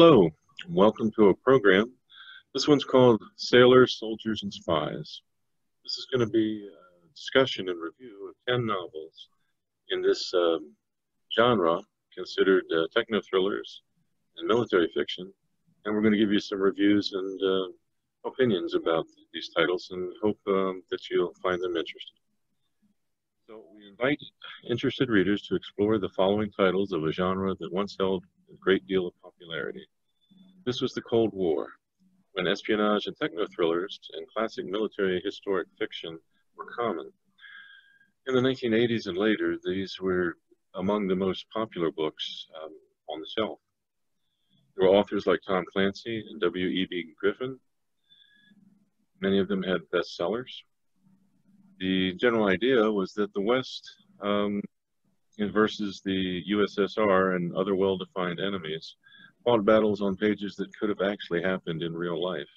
Hello, welcome to a program. This one's called Sailors, Soldiers, and Spies. This is going to be a discussion and review of 10 novels in this um, genre considered uh, techno thrillers and military fiction. And we're going to give you some reviews and uh, opinions about these titles and hope um, that you'll find them interesting. So we invite interested readers to explore the following titles of a genre that once held a great deal of popularity. This was the Cold War, when espionage and techno thrillers and classic military historic fiction were common. In the 1980s and later, these were among the most popular books um, on the shelf. There were authors like Tom Clancy and W.E.B. Griffin. Many of them had bestsellers. The general idea was that the West um, versus the USSR and other well-defined enemies fought battles on pages that could have actually happened in real life.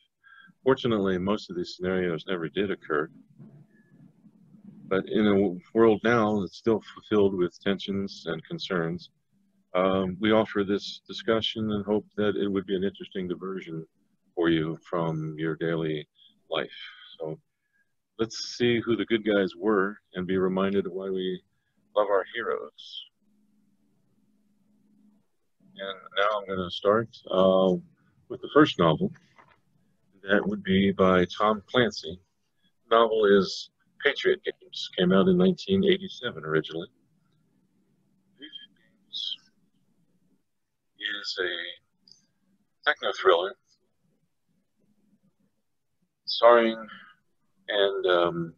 Fortunately, most of these scenarios never did occur. But in a world now that's still filled with tensions and concerns, um, we offer this discussion and hope that it would be an interesting diversion for you from your daily life. So let's see who the good guys were and be reminded of why we love our heroes. And now I'm going to start uh, with the first novel. That would be by Tom Clancy. The novel is Patriot Games. Came out in 1987 originally. Patriot Games is a techno thriller starring and um,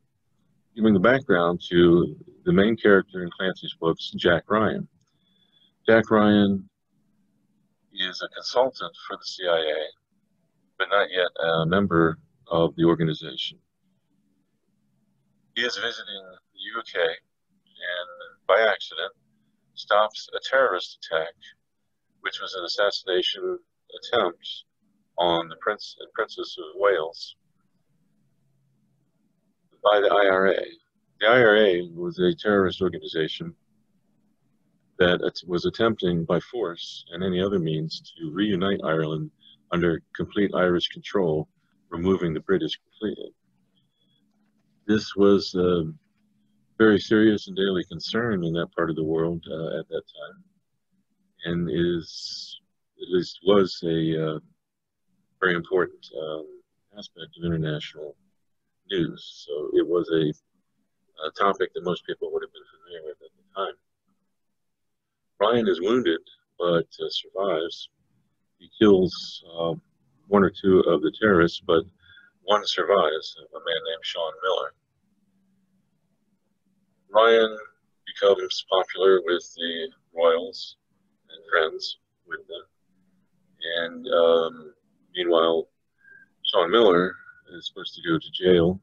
giving the background to the main character in Clancy's books, Jack Ryan. Jack Ryan is a consultant for the CIA, but not yet a member of the organization. He is visiting the UK and, by accident, stops a terrorist attack, which was an assassination attempt on the Prince and Princess of Wales by the IRA. The IRA was a terrorist organization that was attempting by force and any other means to reunite Ireland under complete Irish control, removing the British completely. This was a very serious and daily concern in that part of the world uh, at that time, and is at least was a uh, very important um, aspect of international news. So it was a, a topic that most people would have been familiar with at the time. Ryan is wounded, but uh, survives. He kills uh, one or two of the terrorists, but one survives, a man named Sean Miller. Ryan becomes popular with the royals and friends with them. And um, meanwhile, Sean Miller is supposed to go to jail,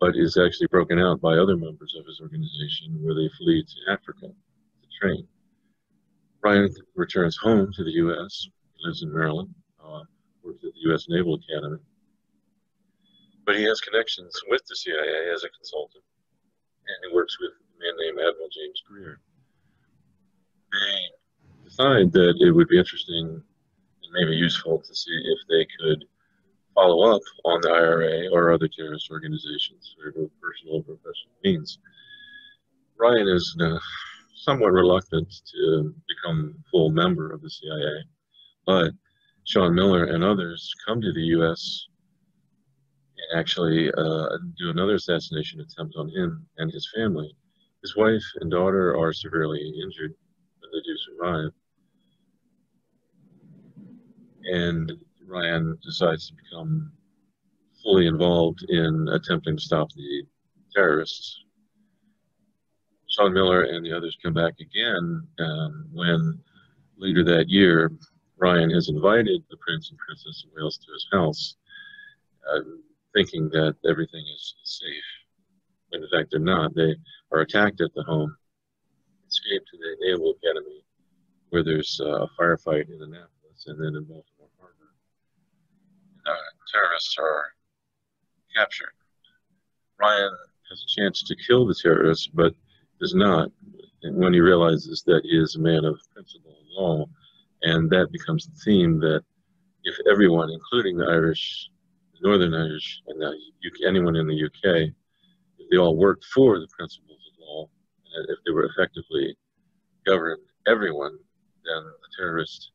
but is actually broken out by other members of his organization where they flee to Africa to train. Ryan returns home to the U.S. He lives in Maryland, uh, works at the U.S. Naval Academy. But he has connections with the CIA as a consultant, and he works with a man named Admiral James Greer. They decide that it would be interesting and maybe useful to see if they could follow up on the IRA or other terrorist organizations for personal or professional means. Ryan is uh, somewhat reluctant to become full member of the CIA, but Sean Miller and others come to the U.S. and actually uh, do another assassination attempt on him and his family. His wife and daughter are severely injured, but they do survive. And Ryan decides to become fully involved in attempting to stop the terrorists Sean Miller and the others come back again um, when later that year Ryan has invited the Prince and Princess of Wales to his house, uh, thinking that everything is safe. In fact, they're not. They are attacked at the home, escape to the Naval Academy, where there's uh, a firefight in Annapolis, and then in Baltimore. Uh, terrorists are captured. Ryan has a chance to kill the terrorists, but does not. When he realizes that he is a man of principle and law And that becomes the theme that if everyone, including the Irish, the Northern Irish, and the UK, anyone in the UK, if they all worked for the principles of law, and if they were effectively governed everyone, then the terrorist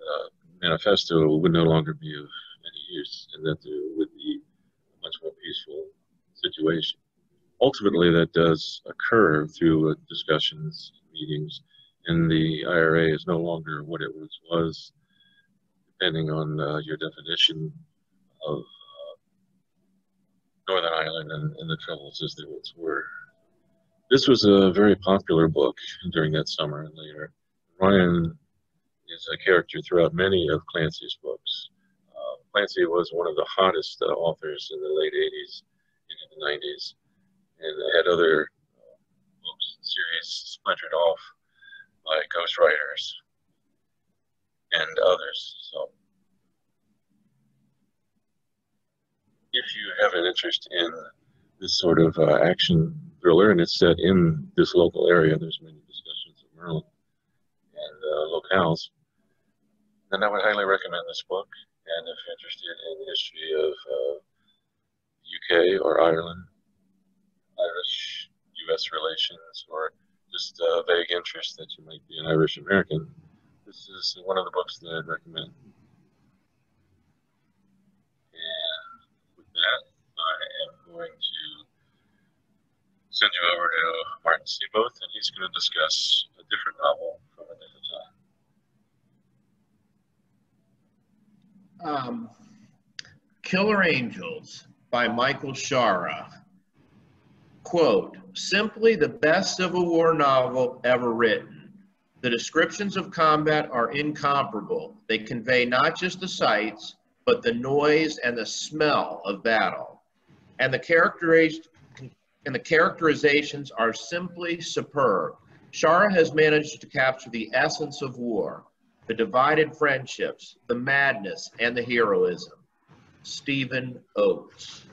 uh, manifesto would no longer be of any use, and that there would be a much more peaceful situation. Ultimately, that does occur through discussions, meetings, and the IRA is no longer what it once was, depending on uh, your definition of uh, Northern Ireland and, and, the troubles as they once were. This was a very popular book during that summer and later. Ryan is a character throughout many of Clancy's books. Uh, Clancy was one of the hottest uh, authors in the late 80s and the 90s, and had other uh, books series splintered off by ghostwriters and others. So, if you have an interest in this sort of uh, action thriller and it's set in this local area, there's many discussions of Maryland and uh, locales, then I would highly recommend this book. And if you're interested in the history of uh, UK or Ireland, Irish US relations, or just a vague interest that you might be an Irish American, this is one of the books that I'd recommend. And with that, I am going to send you over to Martin Seeboth, and he's going to discuss a different novel from a different time. Um, Killer Angels by Michael Shaara quote, simply the best Civil War novel ever written. The descriptions of combat are incomparable. They convey not just the sights, but the noise and the smell of battle. And the, and the characterizations are simply superb. Shaara has managed to capture the essence of war, the divided friendships, the madness, and the heroism. Stephen Oates.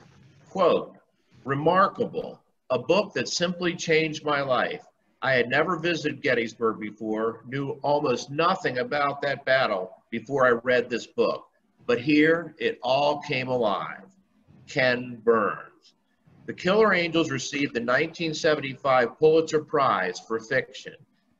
Quote, remarkable, a book that simply changed my life. I had never visited Gettysburg before, knew almost nothing about that battle before I read this book. But here, it all came alive. Ken Burns. The Killer Angels received the 1975 Pulitzer Prize for fiction.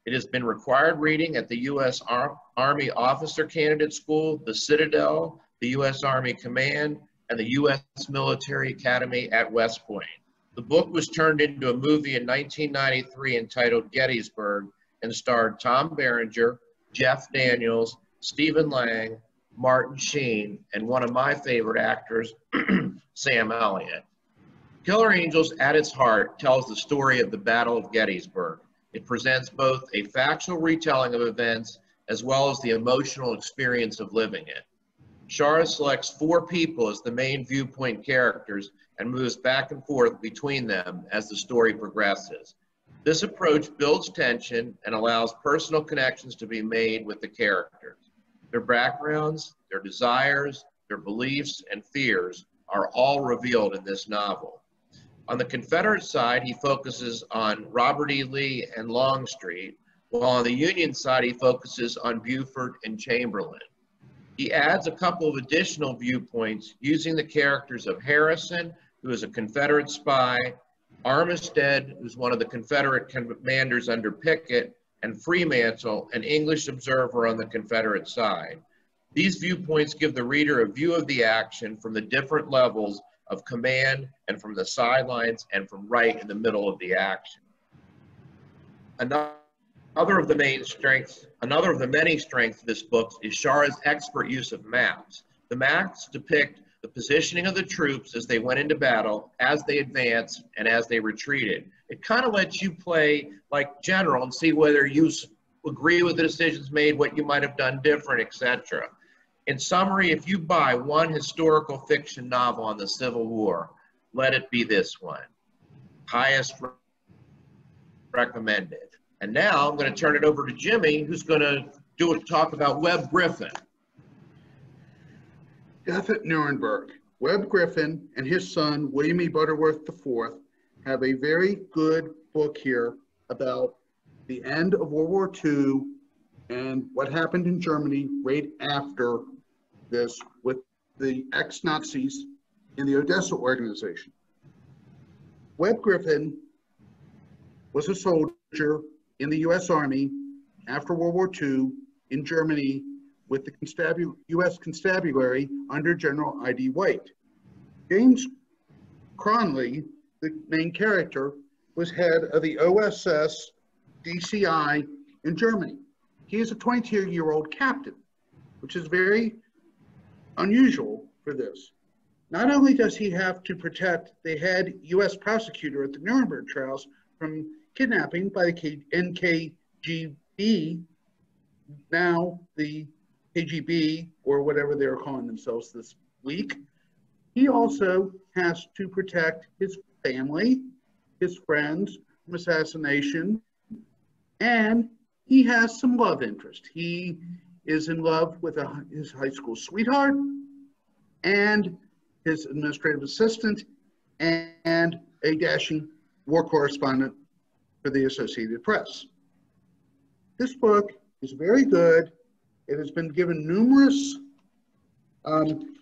It has been required reading at the U.S. Ar Army Officer Candidate School, the Citadel, the U.S. Army Command, and the U.S. Military Academy at West Point. The book was turned into a movie in 1993 entitled Gettysburg and starred Tom Berenger, Jeff Daniels, Stephen Lang, Martin Sheen, and one of my favorite actors, Sam Elliott. Killer Angels, at its heart, tells the story of the Battle of Gettysburg. It presents both a factual retelling of events as well as the emotional experience of living it. Shaara selects four people as the main viewpoint characters and moves back and forth between them as the story progresses. This approach builds tension and allows personal connections to be made with the characters. Their backgrounds, their desires, their beliefs, and fears are all revealed in this novel. On the Confederate side, he focuses on Robert E. Lee and Longstreet, while on the Union side, he focuses on Buford and Chamberlain. He adds a couple of additional viewpoints using the characters of Harrison who is a Confederate spy, Armistead, who's one of the Confederate commanders under Pickett, and Fremantle, an English observer on the Confederate side. These viewpoints give the reader a view of the action from the different levels of command and from the sidelines and from right in the middle of the action. Another of the main strengths, another of the many strengths of this book is Shaara's expert use of maps. The maps depict the positioning of the troops as they went into battle, as they advanced, and as they retreated. It kind of lets you play like general and see whether you agree with the decisions made, what you might have done different, etc. In summary, if you buy one historical fiction novel on the Civil War, let it be this one. Highest recommended. And now I'm going to turn it over to Jimmy, who's going to do a talk about Webb Griffin. Death at Nuremberg. Webb Griffin and his son, William E. Butterworth IV, have a very good book here about the end of World War II and what happened in Germany right after this with the ex-Nazis in the Odessa organization. Webb Griffin was a soldier in the U.S. Army after World War II in Germany with the Constabu- U.S. Constabulary under General I.D. White. James Cronley, the main character, was head of the OSS DCI in Germany. He is a 22 year old captain, which is very unusual for this. Not only does he have to protect the head US prosecutor at the Nuremberg trials from kidnapping by the NKGB, now the KGB or whatever they're calling themselves this week, he also has to protect his family, his friends from assassination, and he has some love interest. He is in love with a, his high school sweetheart and his administrative assistant and, and a dashing war correspondent for the Associated Press. This book is very good. It has been given numerous um,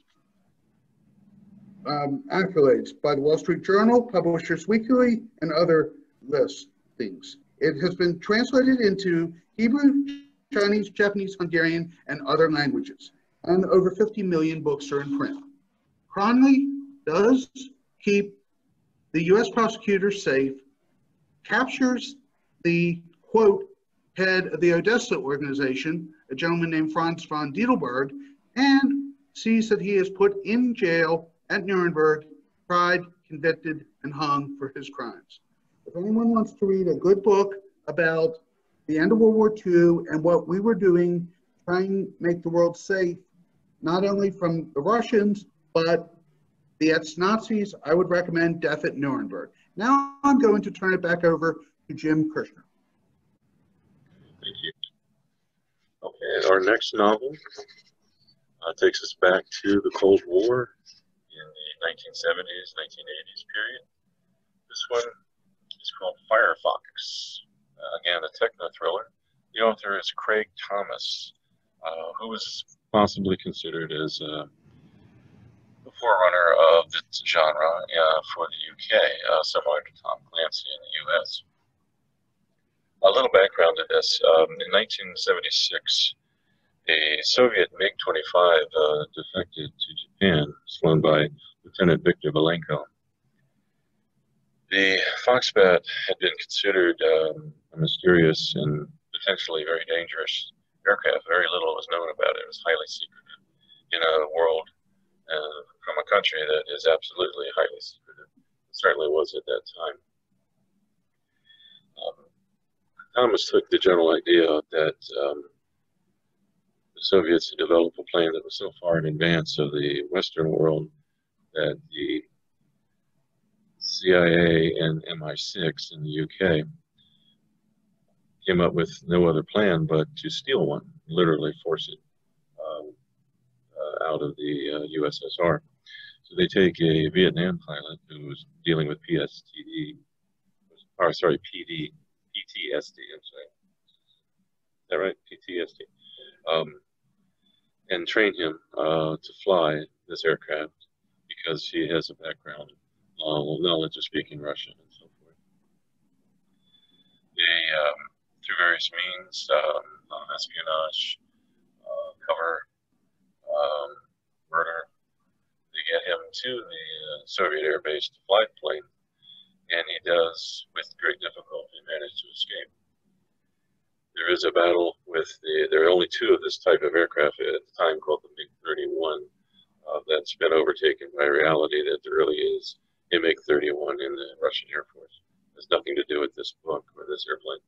um, accolades by the Wall Street Journal, Publishers Weekly, and other listings. It has been translated into Hebrew, Chinese, Japanese, Hungarian, and other languages, and over 50 million books are in print. Cronley does keep the U.S. prosecutor safe, captures the quote head of the Odessa organization, a gentleman named Franz von Diedelberg, and sees that he is put in jail at Nuremberg, tried, convicted, and hung for his crimes. If anyone wants to read a good book about the end of World War II and what we were doing trying to make the world safe, not only from the Russians, but the ex-Nazis, I would recommend Death at Nuremberg. Now I'm going to turn it back over to Jim Kirschner. Thank you. Okay, our next novel uh, takes us back to the Cold War in the 1970s, 1980s period. This one is called Firefox. Again, a techno thriller. The author is Craig Thomas, uh, who is possibly considered as uh, forerunner of the genre uh, for the UK, uh, similar to Tom Clancy in the US. A little background to this. Um, in 1976, a Soviet MiG-25 uh, defected to Japan, flown by Lieutenant Viktor Belenko. The Foxbat had been considered um, a mysterious and potentially very dangerous aircraft. Very little was known about it. It was highly secretive in a world uh, from a country that is absolutely highly secretive. It certainly was at that time. Um, Thomas took the general idea that um, the Soviets had developed a plane that was so far in advance of the Western world that the CIA and MI6 in the UK came up with no other plan but to steal one, literally force it um, uh, out of the uh, USSR. So they take a Vietnam pilot who was dealing with PSTD, or sorry, PD, PTSD, I'm sorry. Is that right? PTSD. Um, and train him uh, to fly this aircraft because he has a background uh, knowledge of speaking Russian and so forth. They, um, through various means, um, uh, espionage, uh, cover, um, murder, they get him to the uh, Soviet air base to fly the plane, and he does, with great difficulty, manage to escape. There is a battle with the, there are only two of this type of aircraft at the time called the MiG-31 uh, that's been overtaken by reality that there really is MiG-31 in the Russian Air Force. It has nothing to do with this book or this airplane.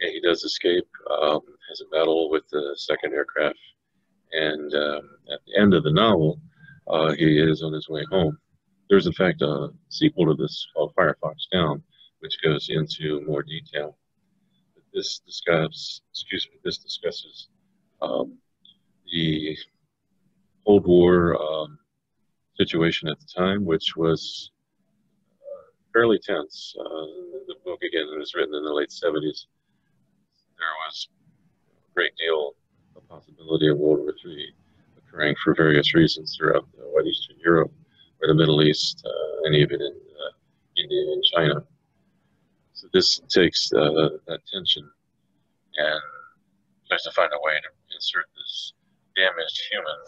And he does escape, um, has a battle with the second aircraft, and um, at the end of the novel, uh, he is on his way home. There's in fact a sequel to this called Firefox Down, which goes into more detail. But this discusses, excuse me, this discusses um, the Cold War um, situation at the time, which was uh, fairly tense. Uh, the book, again, was written in the late 70s. There was a great deal of possibility of World War III occurring for various reasons throughout what Eastern Europe or the Middle East uh, and even in uh, India and China. So this takes uh, that tension and tries to find a way to insert this damaged human,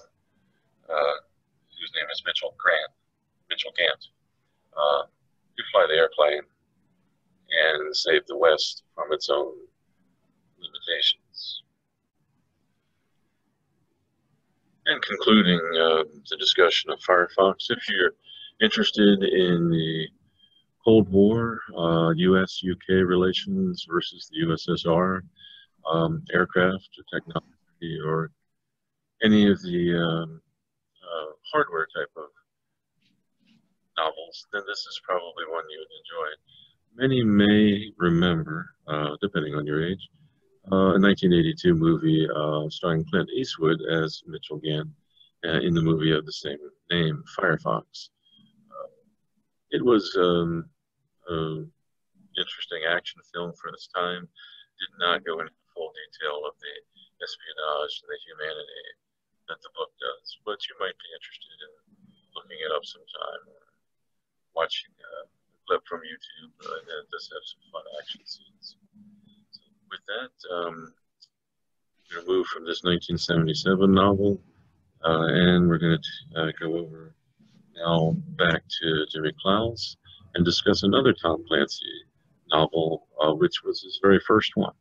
whose name is Mitchell Grant, Mitchell Gant, uh, to fly the airplane and save the West from its own limitations. And concluding uh, the discussion of Firefox, if you're interested in the Cold War, uh, U.S. UK relations versus the USSR, um, aircraft technology, or any of the um, uh, hardware type of novels, then this is probably one you would enjoy. Many may remember, uh, depending on your age, uh, a 1982 movie uh, starring Clint Eastwood as Mitchell Gant uh, in the movie of the same name, Firefox. It was um, an interesting action film for its time. Did not go into full detail of the espionage and the humanity that the book does, but you might be interested in looking it up sometime, or watching a clip from YouTube, uh, it does have some fun action scenes. So with that, um, we're going to move from this 1977 novel, uh, and we're going to uh, go over now back to Jimmy Clowes and discuss another Tom Clancy novel, uh, which was his very first one.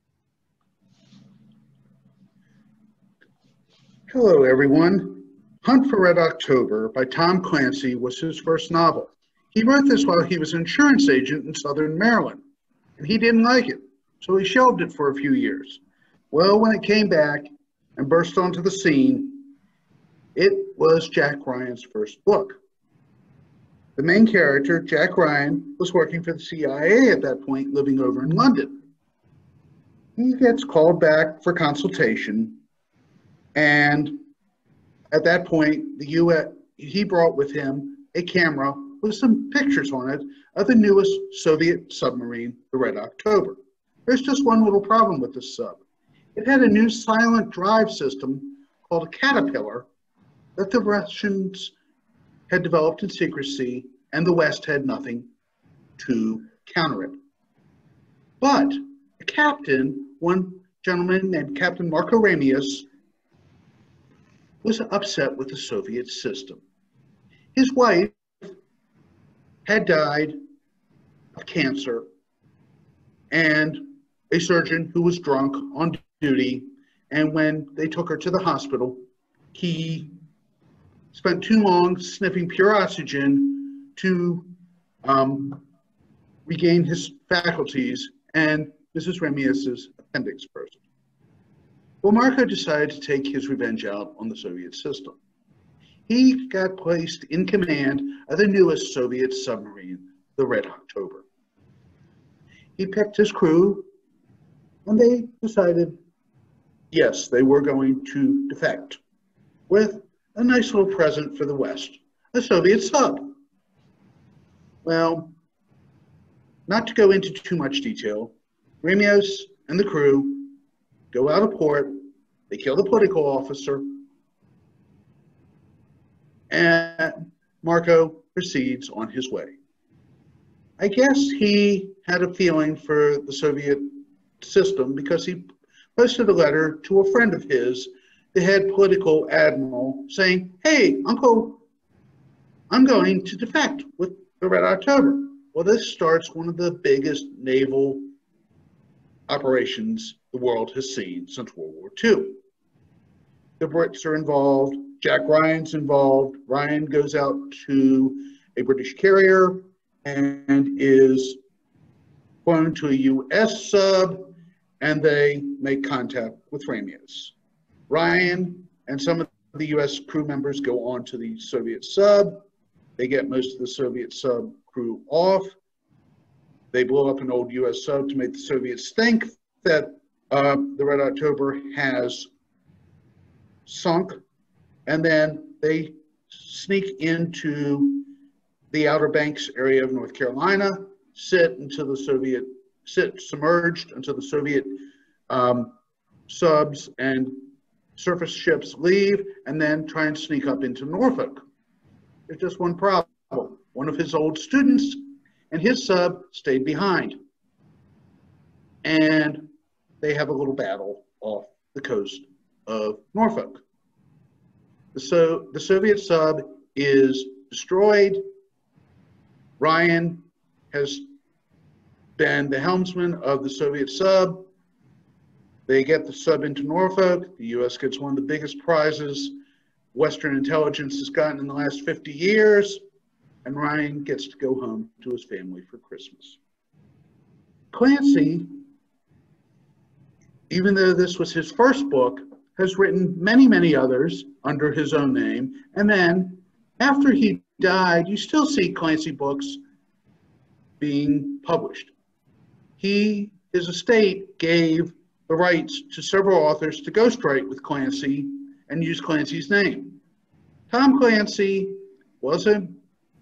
Hello, everyone. Hunt for Red October by Tom Clancy was his first novel. He wrote this while he was an insurance agent in Southern Maryland, and he didn't like it, so he shelved it for a few years. Well, when it came back and burst onto the scene, it was Jack Ryan's first book. The main character, Jack Ryan, was working for the CIA at that point, living over in London. He gets called back for consultation, and at that point, the US, he brought with him a camera with some pictures on it of the newest Soviet submarine, the Red October. There's just one little problem with this sub. It had a new silent drive system called a Caterpillar that the Russians had developed in secrecy and the West had nothing to counter it. But a captain, one gentleman named Captain Marco Ramius, was upset with the Soviet system. His wife had died of cancer, and a surgeon who was drunk on duty. And when they took her to the hospital, he spent too long sniffing pure oxygen to um, regain his faculties, and Mrs. Ramius's appendix burst. Well, Marco decided to take his revenge out on the Soviet system he got placed in command of the newest Soviet submarine, the Red October. He picked his crew, and they decided, yes, they were going to defect with a nice little present for the West, a Soviet sub. Well, not to go into too much detail, Ramius and the crew go out of port, they kill the political officer, and Marco proceeds on his way. I guess he had a feeling for the Soviet system because he posted a letter to a friend of his, the head political admiral, saying, Hey, Uncle, I'm going to defect with the Red October. Well, this starts one of the biggest naval operations the world has seen since World War II. The Brits are involved, Jack Ryan's involved. Ryan goes out to a British carrier and is flown to a U.S. sub, and they make contact with Ramius. Ryan and some of the U.S. crew members go on to the Soviet sub. They get most of the Soviet sub crew off. They blow up an old U.S. sub to make the Soviets think that uh, the Red October has sunk and then they sneak into the Outer Banks area of North Carolina, sit until the Soviet, sit submerged until the Soviet um, subs and surface ships leave and then try and sneak up into Norfolk. There's just one problem. One of his old students and his sub stayed behind. And they have a little battle off the coast of Norfolk. So, the Soviet sub is destroyed. Ryan has been the helmsman of the Soviet sub. They get the sub into Norfolk. The U.S. gets one of the biggest prizes Western intelligence has gotten in the last 50 years. And Ryan gets to go home to his family for Christmas. Clancy, even though this was his first book, has written many, many others under his own name. And then after he died, you still see Clancy books being published. He, his estate, gave the rights to several authors to ghostwrite with Clancy and use Clancy's name. Tom Clancy was an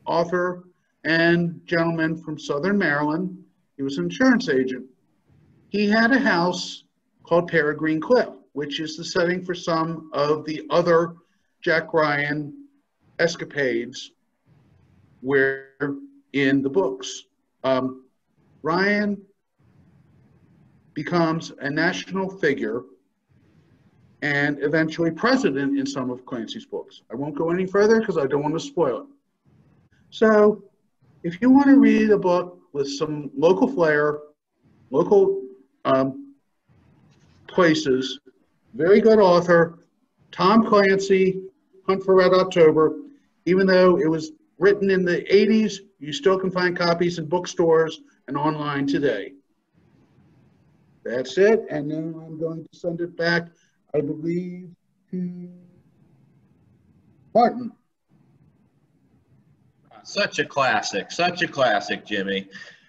author and gentleman from Southern Maryland. He was an insurance agent. He had a house called Peregrine Cliff, which is the setting for some of the other Jack Ryan escapades where in the books. Um, Ryan becomes a national figure and eventually president in some of Clancy's books. I won't go any further because I don't want to spoil it. So if you want to read a book with some local flair, local um, places, very good author, Tom Clancy, Hunt for Red October, even though it was written in the 80s, you still can find copies in bookstores and online today. That's it. And then I'm going to send it back, I believe, to Martin. Such a classic, such a classic, Jimmy.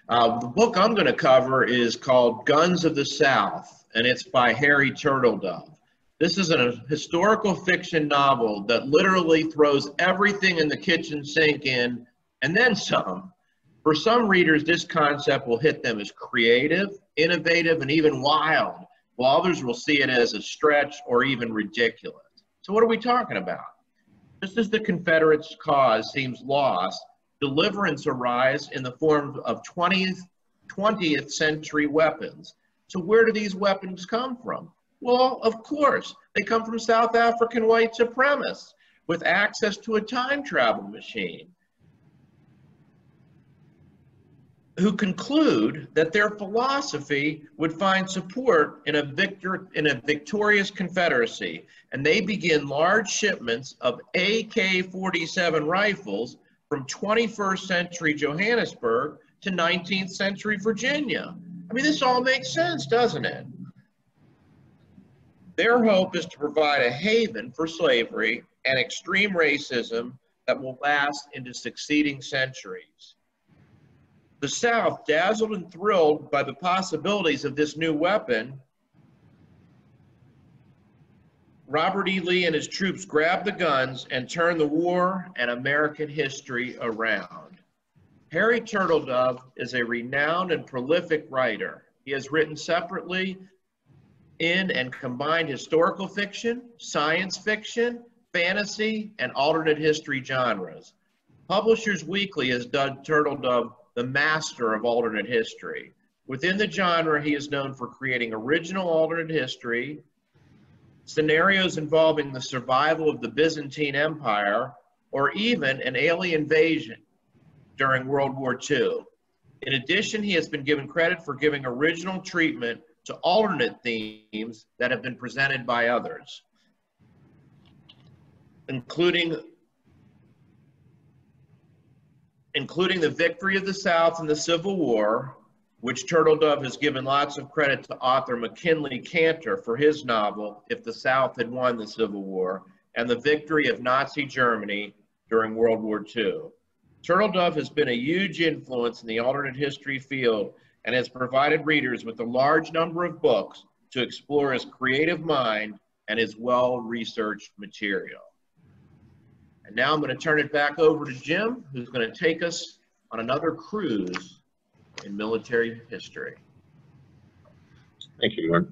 Uh, the book I'm going to cover is called Guns of the South, and it's by Harry Turtledove. This is a historical fiction novel that literally throws everything in the kitchen sink in and then some. For some readers, this concept will hit them as creative, innovative, and even wild, while others will see it as a stretch or even ridiculous. So, what are we talking about? Just as the Confederates' cause seems lost, deliverance arrives in the form of 20th, 20th century weapons. So where do these weapons come from? Well, of course, they come from South African white supremacists with access to a time travel machine who conclude that their philosophy would find support in a victor in a victorious confederacy and they begin large shipments of AK-47 rifles from 21st century Johannesburg to 19th century Virginia. I mean this all makes sense, doesn't it? Their hope is to provide a haven for slavery and extreme racism that will last into succeeding centuries. The South, dazzled and thrilled by the possibilities of this new weapon, Robert E. Lee and his troops grabbed the guns and turned the war and American history around. Harry Turtledove is a renowned and prolific writer. He has written separately in and combined historical fiction, science fiction, fantasy, and alternate history genres. Publishers Weekly has dubbed Turtledove the master of alternate history. Within the genre, he is known for creating original alternate history, scenarios involving the survival of the Byzantine Empire, or even an alien invasion during World War II. In addition, he has been given credit for giving original treatment to alternate themes that have been presented by others, including including the victory of the South in the Civil War, which Turtledove has given lots of credit to author MacKinlay Kantor for his novel, If the South Had Won the Civil War, and the victory of Nazi Germany during World War II. Turtledove has been a huge influence in the alternate history field and has provided readers with a large number of books to explore his creative mind and his well-researched material. And now I'm going to turn it back over to Jim, who's going to take us on another cruise in military history. Thank you, Mark.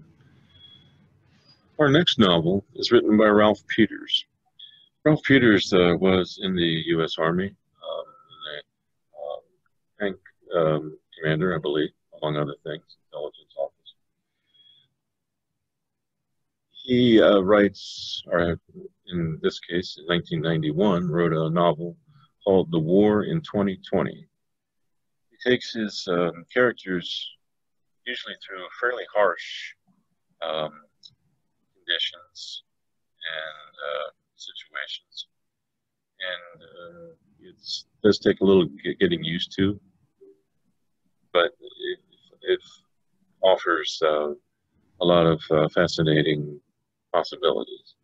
Our next novel is written by Ralph Peters. Ralph Peters uh, was in the U.S. Army, tank um, commander, I believe, among other things, intelligence officer. He uh, writes, or in this case, in 1991, wrote a novel called The War in 2020. He takes his um, characters usually through fairly harsh um, conditions and uh, situations. And uh, it does take a little getting used to, it, offers uh, a lot of uh, fascinating possibilities.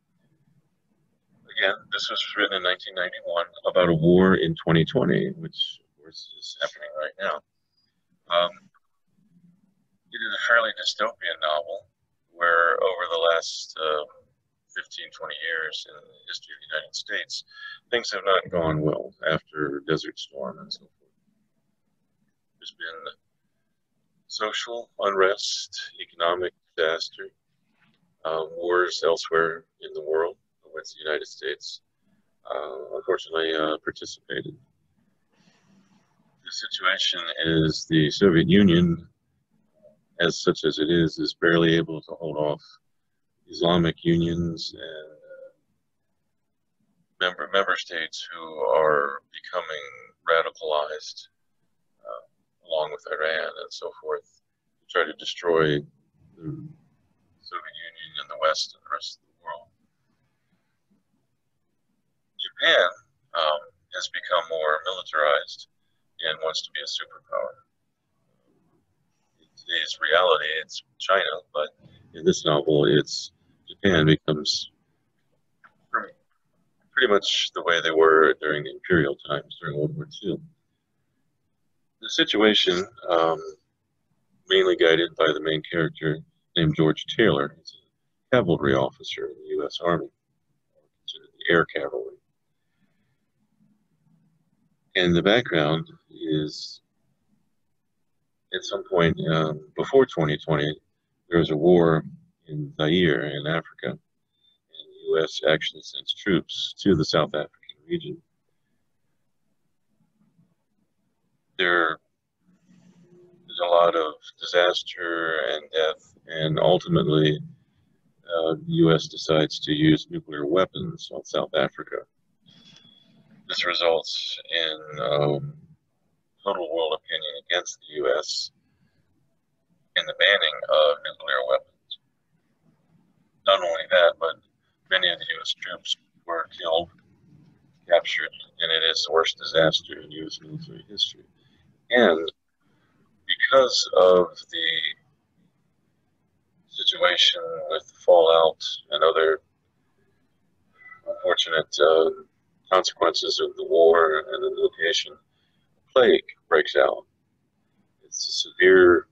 Again, this was written in 1991 about a war in 2020, which of course is happening right now. Um, it is a fairly dystopian novel where over the last um, 15, 20 years in the history of the United States, things have not gone well after Desert Storm and so forth. There's been social unrest, economic disaster, uh, wars elsewhere in the world, in which the United States uh, unfortunately uh, participated. The situation is the Soviet Union, as such as it is, is barely able to hold off Islamic unions and uh, member member states who are becoming radicalized, along with Iran and so forth, to try to destroy the Soviet Union and the West and the rest of the world. Japan um, has become more militarized and wants to be a superpower. In today's reality, it's China, but in this novel, it's Japan becomes pretty much the way they were during the imperial times during World War II. The situation, um, mainly guided by the main character named George Taylor, he's a cavalry officer in the U.S. Army, considered the air cavalry. And the background is at some point um, before 2020, there was a war in Zaire in Africa. And the U.S. actually sends troops to the South African region. There is a lot of disaster and death, and ultimately, uh, the U.S. decides to use nuclear weapons on South Africa. This results in um, total world opinion against the U.S. in the banning of nuclear weapons not only that, but many of the U.S. troops were killed, captured, and it is the worst disaster in U.S. military history. And because of the situation with fallout and other unfortunate uh, consequences of the war and the location, plague breaks out. It's a severe,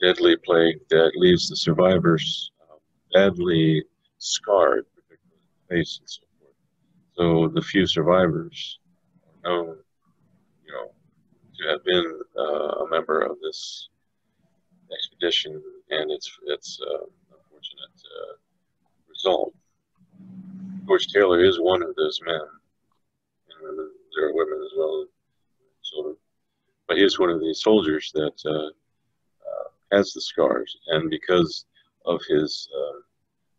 deadly plague that leaves the survivors badly scarred, particularly the face and so forth. So the few survivors are known, have been uh, a member of this expedition, and it's it's uh, unfortunate uh, result. George Taylor is one of those men, and there are women as well, children. But he is one of these soldiers that uh, uh, has the scars, and because of his uh,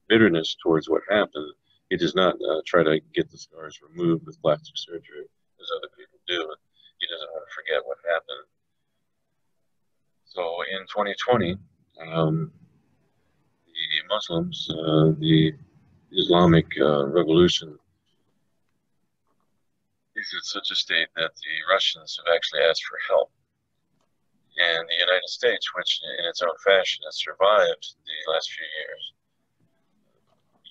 bitterness towards what happened, he does not try to get the scars removed with plastic surgery as other people do. He doesn't want to forget what happened. So in 2020, um, the Muslims, uh, the Islamic uh, revolution is in such a state that the Russians have actually asked for help. And the United States, which in its own fashion has survived the last few years,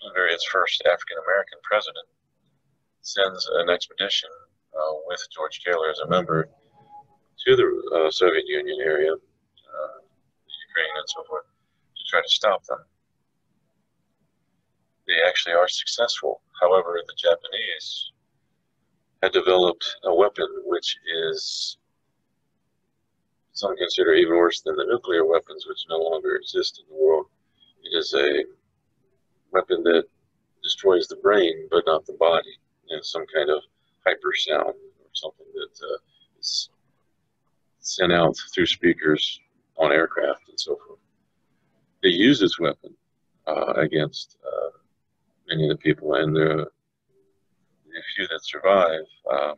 under its first African American president, sends an expedition uh, with George Taylor as a member to the uh, Soviet Union area, uh, Ukraine, and so forth, to try to stop them. They actually are successful. However, the Japanese had developed a weapon which is some consider even worse than the nuclear weapons which no longer exist in the world. It is a weapon that destroys the brain but not the body. Know, some kind of hypersound or something that uh, is sent out through speakers on aircraft and so forth. They use this weapon uh, against uh, many of the people, and the, few that survive, um,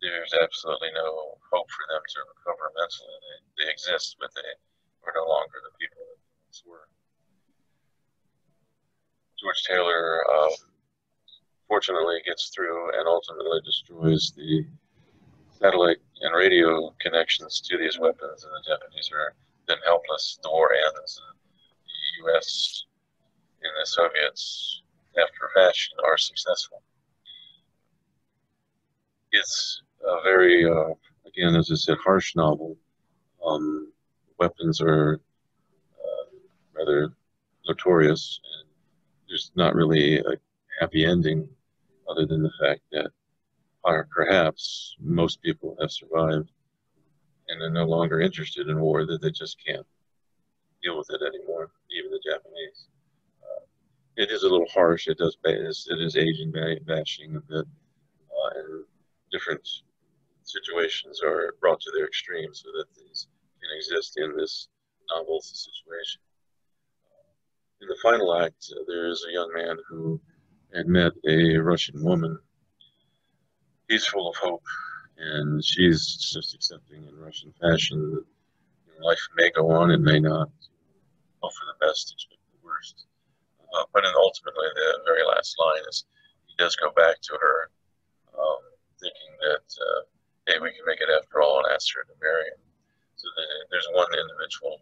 there's absolutely no hope for them to recover mentally. They, they exist, but they are no longer the people that once were. George Taylor, um, fortunately, gets through and ultimately destroys the satellite and radio connections to these weapons, and the Japanese are then helpless. The war ends. The U.S. and the Soviets, after fashion, are successful. It's a very, uh, again, as I said, harsh novel. Um, weapons are uh, rather notorious, and there's not really a happy ending, other than the fact that perhaps most people have survived and are no longer interested in war, that they just can't deal with it anymore, even the Japanese. Uh, it is a little harsh. It does it is Asian bashing a bit, uh, and different situations are brought to their extreme so that these can exist in this novel situation. In the final act, uh, there is a young man who had met a Russian woman he's full of hope, and she's just accepting in Russian fashion that life may go on, and may not. Hope for the best, expect the worst. Uh, but ultimately, the very last line is he does go back to her, um, thinking that uh, hey, we can make it after all, and ask her to marry him. So the, there's one individual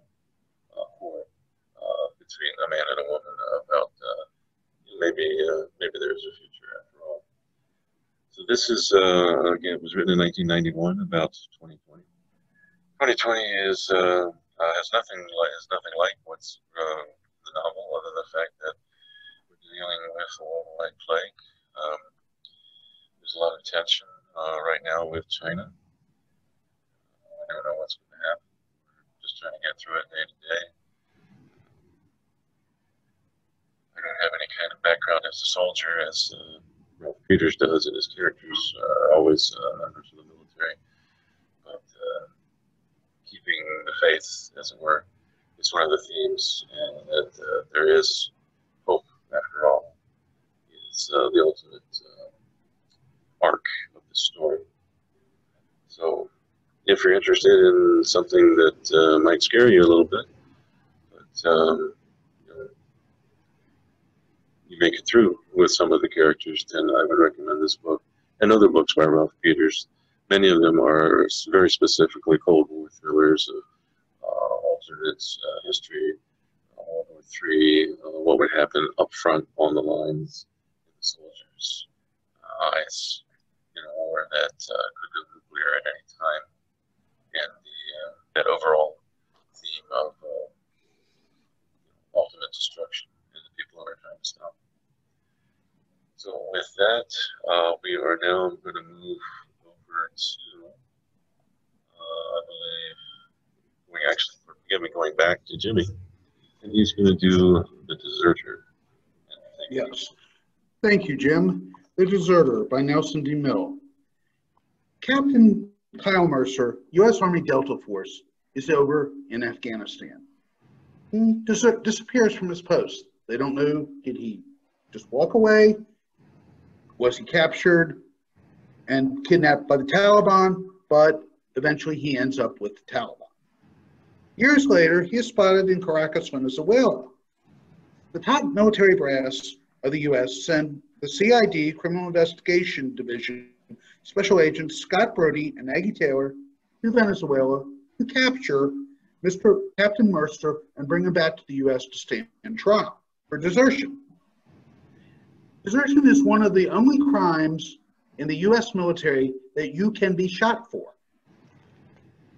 uh, uh, between a man and a woman about uh, maybe uh, maybe there's a future after all. So this is, uh, again, it was written in 1991, about 2020. 2020 is, uh, uh, has nothing like, has nothing like what's uh, the novel, other than the fact that we're dealing with a worldwide plague. Um, there's a lot of tension uh, right now with China. I don't know what's going to happen. We're just trying to get through it day to day. Don't have any kind of background as a soldier, as uh, Ralph Peters does, and his characters are always uh, members of the military. But uh, keeping the faith, as it were, is one of the themes, and that uh, there is hope after all. Is uh, the ultimate uh, arc of the story. So, if you're interested in something that uh, might scare you a little bit, but um, you make it through with some of the characters, then I would recommend this book and other books by Ralph Peters. Many of them are very specifically Cold War thrillers of uh, alternate uh, history, uh, World War III, uh, what would happen up front on the lines in the soldiers' eyes in a war that uh, could go nuclear at any time, and the, uh, that overall theme of ultimate destruction and the people who are trying to stop. So with that, uh, we are now going to move over to, uh, I believe, we actually, we're going to be going back to Jimmy, and he's going to do The Deserter. Yes. Thank you, Jim. The Deserter by Nelson DeMille. Captain Kyle Mercer, U.S. Army Delta Force, is over in Afghanistan. He dis disappears from his post. They don't know, did he just walk away? Was he captured and kidnapped by the Taliban, but eventually he ends up with the Taliban. Years later, he is spotted in Caracas, Venezuela. The top military brass of the U.S. send the CID, Criminal Investigation Division, Special Agents Scott Brodie and Maggie Taylor to Venezuela to capture Mr. Captain Mercer and bring him back to the U.S. to stand trial for desertion. Desertion is one of the only crimes in the US military that you can be shot for.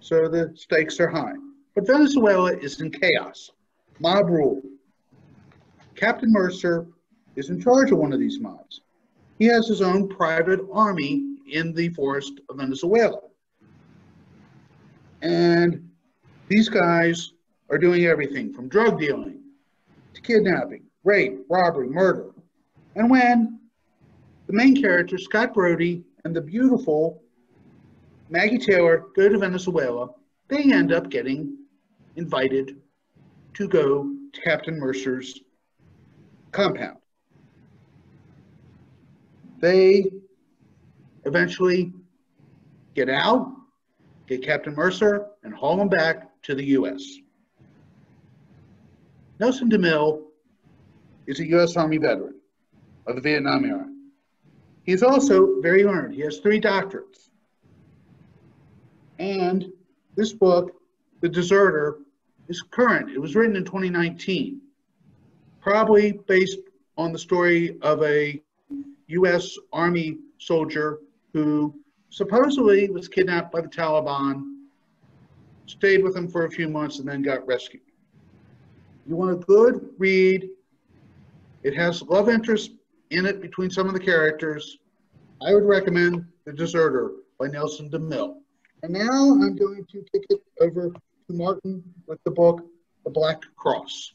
So the stakes are high. But Venezuela is in chaos, mob rule. Captain Mercer is in charge of one of these mobs. He has his own private army in the forest of Venezuela. And these guys are doing everything from drug dealing to kidnapping rape, robbery, murder. And when the main character, Scott Brodie, and the beautiful Maggie Taylor go to Venezuela, they end up getting invited to go to Captain Mercer's compound. They eventually get out, get Captain Mercer, and haul him back to the U.S. Nelson DeMille is a U.S. Army veteran of the Vietnam era. He's also very learned. He has three doctorates. And this book, The Deserter, is current. It was written in 2019, probably based on the story of a U.S. Army soldier who supposedly was kidnapped by the Taliban, stayed with them for a few months, and then got rescued. You want a good read. It has love interest in it between some of the characters. I would recommend The Deserter by Nelson DeMille. And now I'm going to kick it over to Martin with the book The Black Cross.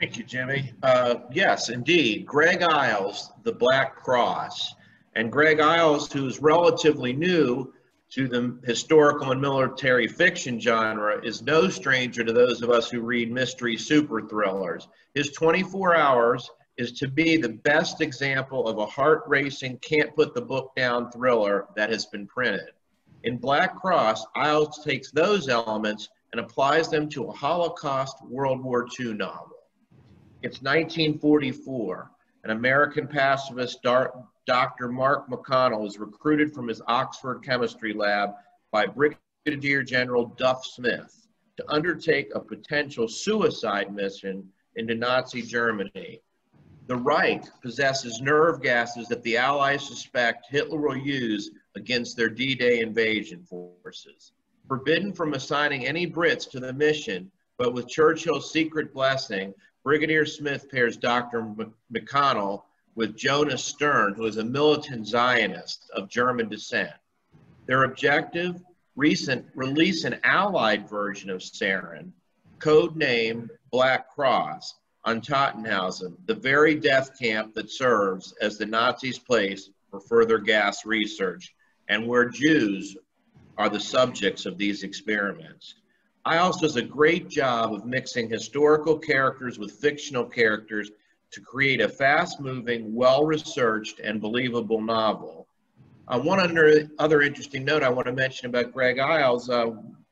Thank you, Jimmy. Uh, yes, indeed. Greg Iles, The Black Cross. And Greg Iles, who's relatively new to the historical and military fiction genre, is no stranger to those of us who read mystery super thrillers. His 24 Hours is to be the best example of a heart racing, can't put the book down thriller that has been printed. In Black Cross, Iles takes those elements and applies them to a Holocaust World War II novel. It's 1944. An American pacifist, Dr. Mark McConnell, is recruited from his Oxford chemistry lab by Brigadier General Duff Smith to undertake a potential suicide mission into Nazi Germany. The Reich possesses nerve gases that the Allies suspect Hitler will use against their D-Day invasion forces. Forbidden from assigning any Brits to the mission, but with Churchill's secret blessing, Brigadier Smith pairs Dr. McConnell with Jonas Stern, who is a militant Zionist of German descent. Their objective, recent release an Allied version of sarin, code name Black Cross, on Totenhausen, the very death camp that serves as the Nazis' place for further gas research and where Jews are the subjects of these experiments. Iles does a great job of mixing historical characters with fictional characters to create a fast-moving, well-researched, and believable novel. Uh, one under, other interesting note I want to mention about Greg Iles, uh,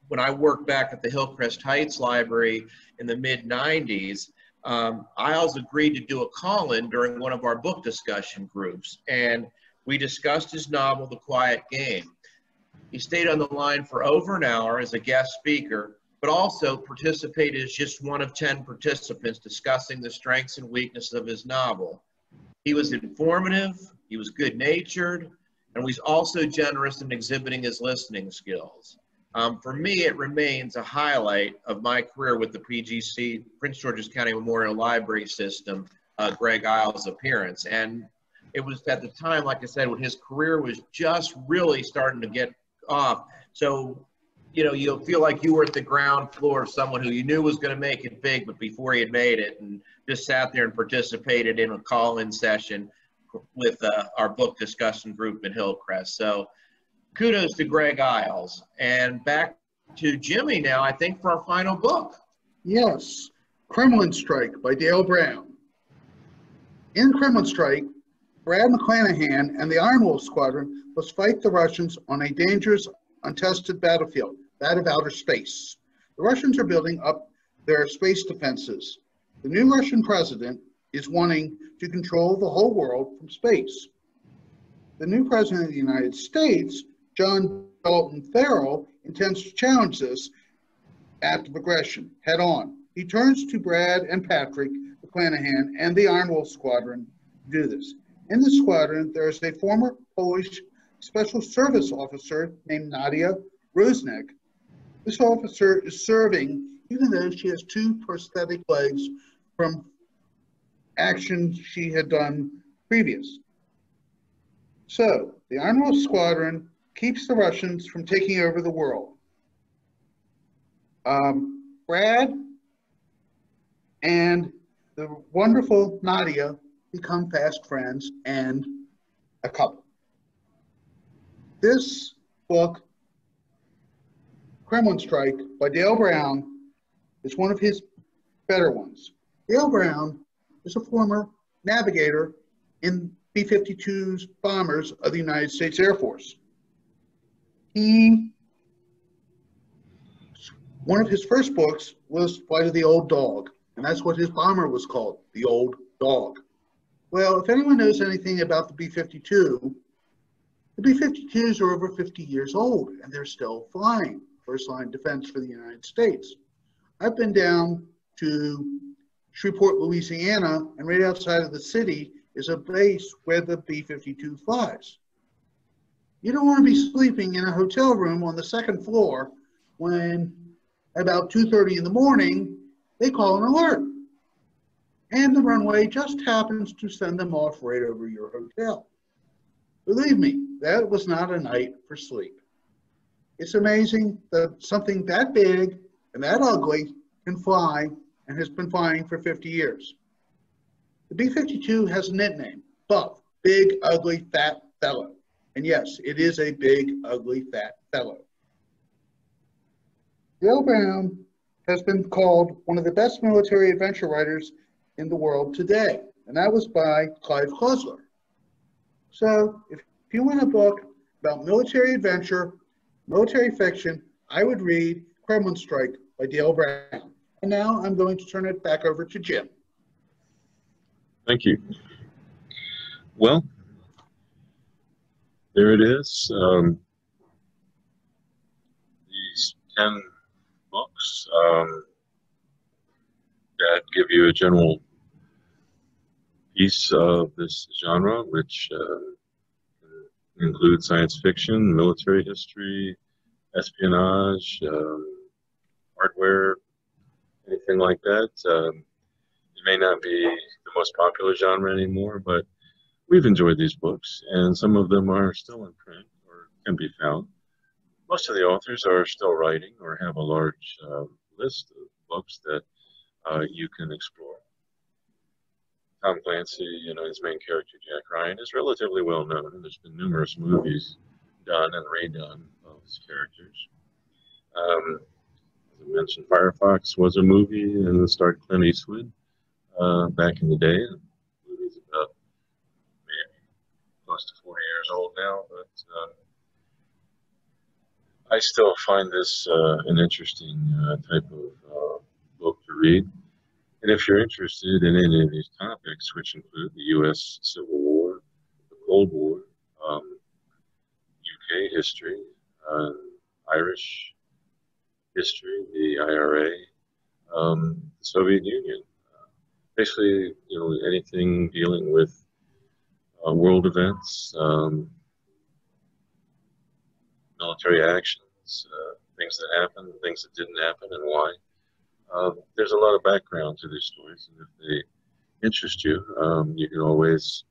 when I worked back at the Hillcrest Heights Library in the mid-90s, um, Iles agreed to do a call-in during one of our book discussion groups, and we discussed his novel, The Quiet Game. He stayed on the line for over an hour as a guest speaker, but also participated as just one of 10 participants discussing the strengths and weaknesses of his novel. He was informative, he was good-natured, and he was also generous in exhibiting his listening skills. Um, for me, it remains a highlight of my career with the PGC, Prince George's County Memorial Library System, uh, Greg Iles' appearance. And it was at the time, like I said, when his career was just really starting to get off. So, you know, you'll feel like you were at the ground floor of someone who you knew was going to make it big, but before he had made it, and just sat there and participated in a call-in session with uh, our book discussion group in Hillcrest. So kudos to Greg Iles. And back to Jimmy now, I think, for our final book. Yes, Kremlin Strike by Dale Brown. In Kremlin Strike, Brad McLanahan and the Iron Wolf Squadron must fight the Russians on a dangerous, untested battlefield, that of outer space. The Russians are building up their space defenses. The new Russian president is wanting to control the whole world from space. The new president of the United States John Dalton Farrell intends to challenge this act of aggression head on. He turns to Brad and Patrick McLanahan and the Iron Wolf Squadron to do this. In the squadron, there is a former Polish Special Service officer named Nadia Rosnek. This officer is serving even though she has two prosthetic legs from action she had done previous. So, the Iron Wolf Squadron keeps the Russians from taking over the world. Um, Brad and the wonderful Nadia become fast friends and a couple. This book, Kremlin Strike by Dale Brown, is one of his better ones. Dale Brown is a former navigator in B 52's bombers of the United States Air Force. He, one of his first books was Flight of the Old Dog, and that's what his bomber was called, the Old Dog. Well, if anyone knows anything about the B 52, the B 52s are over 50 years old and they're still flying, first line defense for the United States. I've been down to Shreveport, Louisiana, and right outside of the city is a base where the B 52 flies. You don't want to be sleeping in a hotel room on the second floor when about 2.30 in the morning, they call an alert. And the runway just happens to send them off right over your hotel. Believe me, that was not a night for sleep. It's amazing that something that big and that ugly can fly and has been flying for 50 years. The B-52 has a nickname, Buff, Big, Ugly, Fat Fellow. And yes, it is a big, ugly, fat fellow. Dale Brown has been called one of the best military adventure writers in the world today, and that was by Clive Cussler. So if you want a book about military adventure, military fiction, I would read Kremlin Strike by Dale Brown. And now I'm going to turn it back over to Jim. Thank you. Well, there it is. Um, these 10 books um, that give you a general piece of this genre, which uh, includes science fiction, military history, espionage, um, hardware, anything like that. Um, it may not be the most popular genre anymore, but we've enjoyed these books, and some of them are still in print or can be found. Most of the authors are still writing or have a large uh, list of books that uh, you can explore. Tom Clancy, you know, his main character, Jack Ryan, is relatively well known, there's been numerous movies done and redone of his characters. Um, as I mentioned, Firefox was a movie, and it starred Clint Eastwood uh, back in the day. The movie's about maybe close to 40 years old now, but uh, I still find this uh, an interesting uh, type of uh, book to read. And if you're interested in any of these topics, which include the U.S. Civil War, the Cold War, um, UK history, uh, Irish history, the IRA, um, the Soviet Union, basically, you know, anything dealing with uh, world events, um, military actions, uh, things that happened, things that didn't happen, and why. Uh, there's a lot of background to these stories, and if they interest you, um, you can always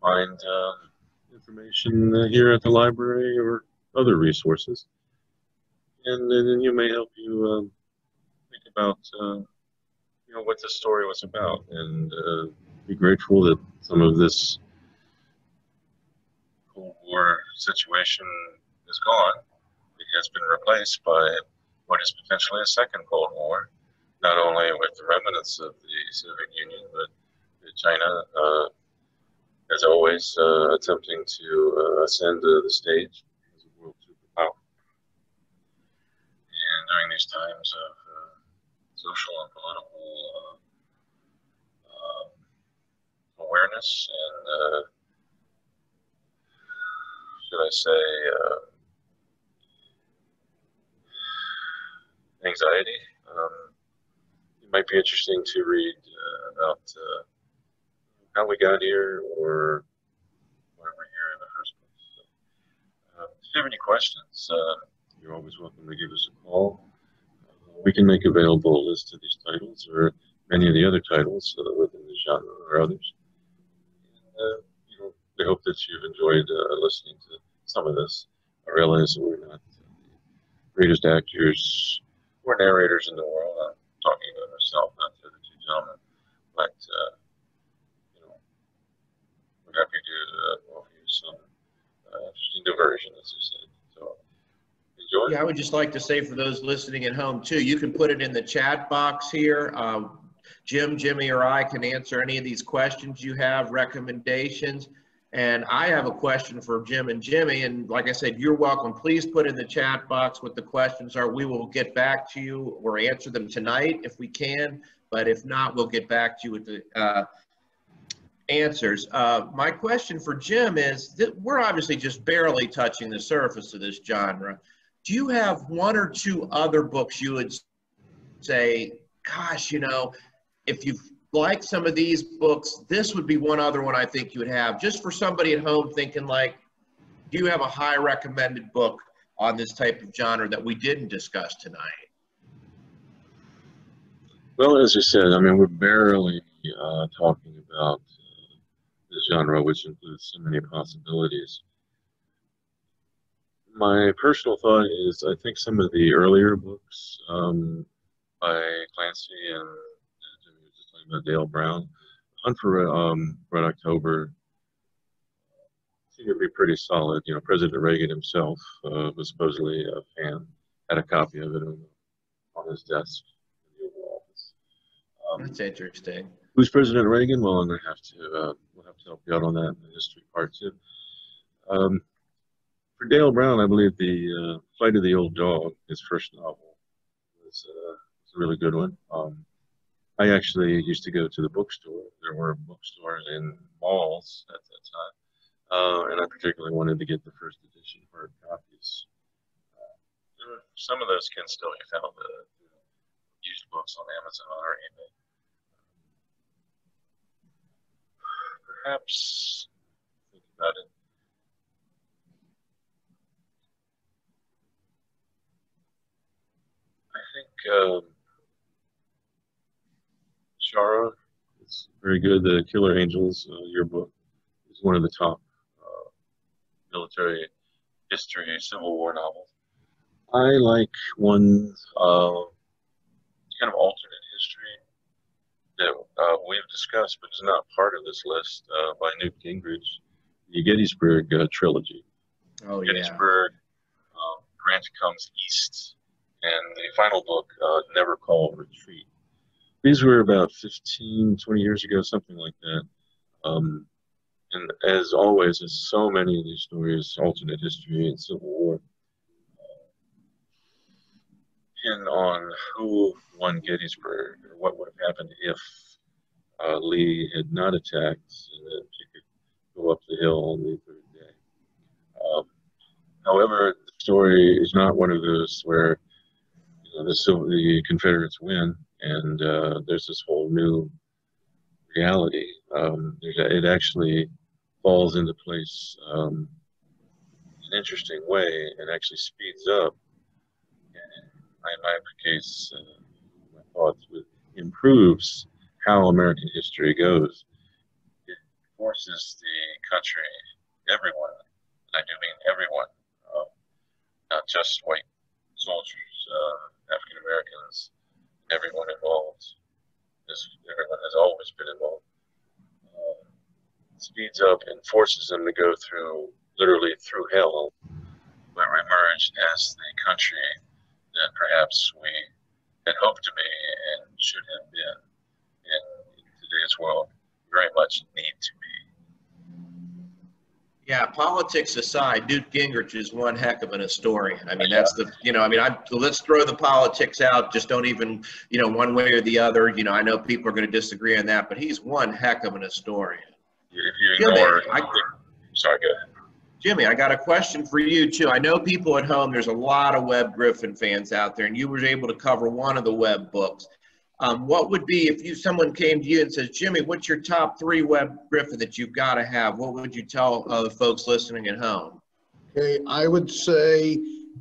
find uh, information uh, here at the library or other resources, and, and then you may help you um, think about uh, you know what the story was about, and uh, be grateful that some of this Cold War situation is gone. It has been replaced by what is potentially a second Cold War, not only with the remnants of the Soviet Union, but China, uh, as always, uh, attempting to uh, ascend to the stage as a world superpower. And during these times of uh, social and political uh, um, awareness and, uh, should I say, anxiety. Um, it might be interesting to read uh, about uh, how we got here or why we're here in the first place. So, uh, if you have any questions, uh, you're always welcome to give us a call. Uh, we can make available a list of these titles or many of the other titles uh, within the genre or others. And, you know, we hope that you've enjoyed listening to some of this. I realize that we're not the greatest actors we're narrators in the world. I'm talking about myself, not the other two gentlemen. But, uh, you know, we're happy to uh, offer you some uh, interesting diversion, as you said. So, enjoy. Yeah, I would just like to say for those listening at home too, you can put it in the chat box here. Uh, Jim, Jimmy, or I can answer any of these questions you have, recommendations. And I have a question for Jim and Jimmy. And like I said, you're welcome. Please put in the chat box what the questions are. We will get back to you or answer them tonight if we can. But if not, we'll get back to you with the uh, answers. Uh, my question for Jim is that we're obviously just barely touching the surface of this genre. Do you have one or two other books you would say, gosh, you know, if you've like some of these books, this would be one other one I think you would have, just for somebody at home thinking like, do you have a high recommended book on this type of genre that we didn't discuss tonight? Well, as I said, I mean, we're barely uh, talking about uh, the genre, which includes so many possibilities. My personal thought is I think some of the earlier books um, by Clancy and Dale Brown. Hunt for um, Red October seemed to be pretty solid. You know, President Reagan himself uh, was supposedly a fan, had a copy of it on, on his desk in the Oval Office. Um, That's interesting. Who's President Reagan? Well, I'm gonna have to uh, we'll have to help you out on that in the history part too. Um, for Dale Brown, I believe the uh, Flight of the Old Dog, his first novel, was, uh, was a really good one. Um, I actually used to go to the bookstore. There were bookstores in malls at that time, uh, and I particularly wanted to get the first edition hard copies. Uh, some of those can still be found uh, used books on Amazon or eBay. Perhaps think about it. I think. Um, Shaara. It's very good. The Killer Angels uh, yearbook is one of the top uh, military history Civil War novels. I like one uh, kind of alternate history that uh, we've discussed, but is not part of this list uh, by Newt Gingrich, the Gettysburg uh, trilogy. Oh, Gettysburg, yeah. Um, Grant Comes East, and the final book, Never Call Retreat these were about 15, 20 years ago, something like that. Um, and as always, as so many of these stories, alternate history and Civil War, pin on who won Gettysburg or what would have happened if uh, Lee had not attacked and that he could go up the hill on the third day. Um, however, the story is not one of those where you know, the, the Confederates win and uh, there's this whole new reality. Um, it actually falls into place um, in an interesting way and actually speeds up. In my case, uh, my thoughts with improves how American history goes. It forces the country, everyone, and I do mean everyone, uh, not just white soldiers, uh, African Americans, everyone involved. Everyone has always been involved. Uh, speeds up and forces them to go through, literally through hell, but emerge as the country that perhaps we had hoped to be and should have been in today's world very much need to be. Yeah, politics aside, Newt Gingrich is one heck of an historian. I mean, that's the, you know, I mean, I, let's throw the politics out. Just don't even, you know, one way or the other. You know, I know people are going to disagree on that, but he's one heck of an historian. If you ignore, Jimmy, I, sorry, go ahead. Jimmy, I got a question for you too. I know people at home, there's a lot of Webb Griffin fans out there, and you were able to cover one of the Webb books. Um, what would be if you someone came to you and says, Jimmy, what's your top three Webb Griffin that you've got to have? What would you tell the folks listening at home? Okay, I would say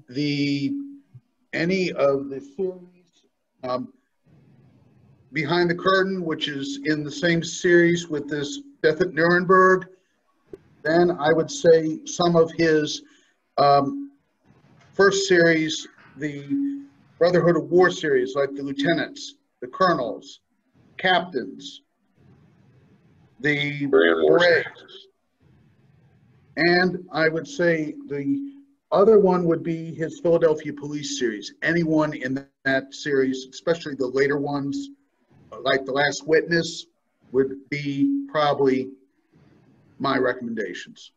the any of the series um, behind the curtain, which is in the same series with this Death at Nuremberg. Then I would say some of his um, first series, the Brotherhood of War series, like the Lieutenants the colonels, captains, the Korean berets, and I would say the other one would be his Philadelphia Police series. Anyone in that series, especially the later ones, like The Last Witness, would be probably my recommendations.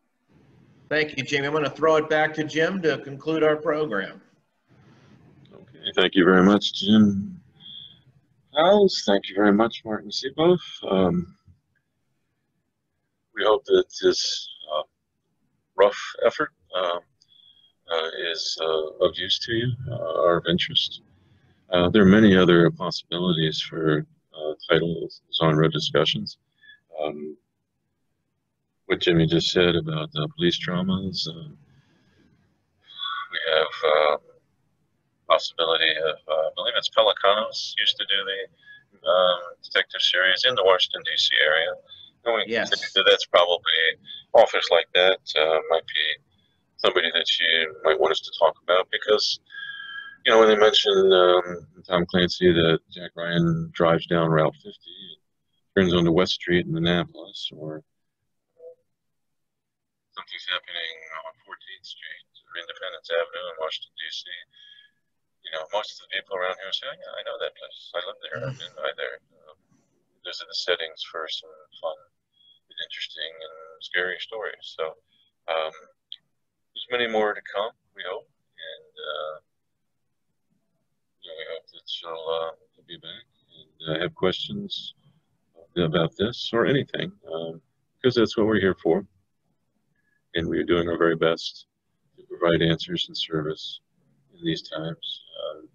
Thank you, Jamie. I'm going to throw it back to Jim to conclude our program. Okay, thank you very much, Jim. Howes, thank you very much, Martin Seeboff. Um, we hope that this uh, rough effort uh, uh, is uh, of use to you uh, or of interest. Uh, there are many other possibilities for titles road discussions. Um, what Jimmy just said about police dramas. We have uh, possibility of, uh, I believe it's Pelecanos used to do the um, detective series in the Washington D.C. area. And we Yes. that that's probably authors like that uh, might be somebody that you might want us to talk about because you know when they mention um, Tom Clancy that Jack Ryan drives down Route 50, turns onto West Street in Annapolis, or something's happening on 14th Street or Independence Avenue in Washington D.C. You know, most of the people around here say, "Yeah, I know that place. I live there. I've been by there." Um, those are the settings for some fun, and interesting, and scary stories. So um, there's many more to come. We hope, and uh, you know, we hope that you'll uh, be back and uh, have questions about this or anything, um, because that's what we're here for and we are doing our very best to provide answers and service in these times. Um,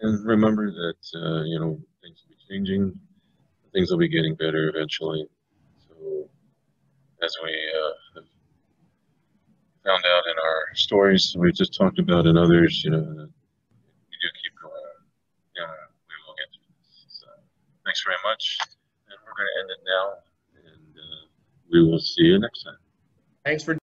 and remember that uh, you know things will be changing, things will be getting better eventually. So as we uh, found out in our stories we just talked about and others, you know, we do keep going, and we will get through this. So thanks very much, and we're going to end it now, and uh, we will see you next time. Thanks for